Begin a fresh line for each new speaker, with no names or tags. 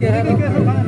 对对对。